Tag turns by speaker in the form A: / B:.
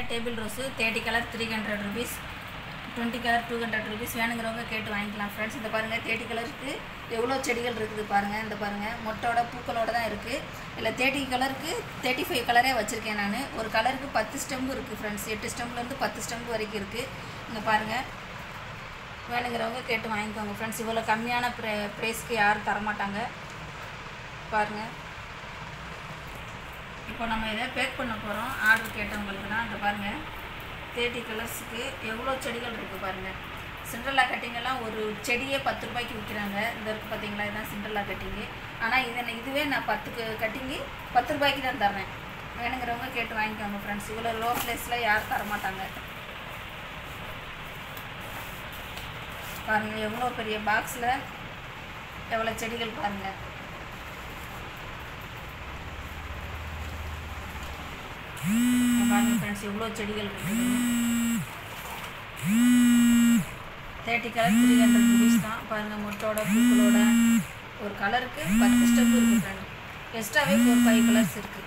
A: பாருங்கள் table rose thirty colour three hundred rupees twenty colour two hundred rupees வேணுங்கிறவங்க கேட்டு வாங்கிக்கலாம். ஃப்ரெண்ட்ஸ் இந்த பாருங்கள் தேர்ட்டி கலருக்கு எவ்வளோ செடிகள் இருக்குது பாருங்கள் இந்த பாருங்கள் மொட்டோட பூக்களோட தான் இருக்குது இல்லை தேர்ட்டி கலருக்கு தேர்ட்டி ஃபைவ் கலரே வச்சுருக்கேன் நான். ஒரு கலருக்கு பத்து ஸ்டெம்பு இருக்குது ஃப்ரெண்ட்ஸ் எட்டு ஸ்டெம்புலேருந்து பத்து ஸ்டெம்பு வரைக்கும் இருக்குது இங்கே பாருங்கள் வேணுங்கிறவங்க கேட்டு வாங்கிக்கோங்க ஃப்ரெண்ட்ஸ் இவ்வளோ கம்மியான ப்ரே ப்ரைஸ்க்கு யாரும் தரமாட்டாங்க. பாருங்கள் இப்போ நம்ம இதை பேக் பண்ண போகிறோம் ஆர்டர் கேட்டவங்களுக்கு தான் அந்த பாருங்கள் தேர்ட்டி கலர்ஸுக்கு எவ்வளோ செடிகள் இருக்குது பாருங்கள் சிண்ட்ரலா கட்டிங்கெல்லாம் ஒரு செடியே பத்து ரூபாய்க்கு விற்கிறாங்க. இந்த இருக்குது பார்த்தீங்களா இதுதான் சிண்ட்ரலா கட்டிங்கு ஆனால் இதை இதுவே நான் பத்துக்கு கட்டிங்கு பத்து ரூபாய்க்கு தான் தர்றேன். வேணுங்கிறவங்க கேட்டு வாங்கிக்கோங்க ஃப்ரெண்ட்ஸ் இவ்வளோ லோ ப்ளேஸில் யாரும் தரமாட்டாங்க பாருங்கள் எவ்வளோ பெரிய பாக்ஸில் எவ்வளோ செடிகள் பாருங்கள் பாருங்கள் ஃப்ரெண்ட்ஸ் எவ்வளோ செடிகள் இருக்குது thirty colour three hundred rupees தான். பாருங்கள் முட்டோட பூக்களோட ஒரு கலருக்கு பத்து ஸ்டெப் இருக்குது ஃப்ரெண்ட் எக்ஸ்ட்ராவே ஃபோர் ஃபைவ் கலர்ஸ் இருக்குது